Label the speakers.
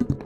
Speaker 1: you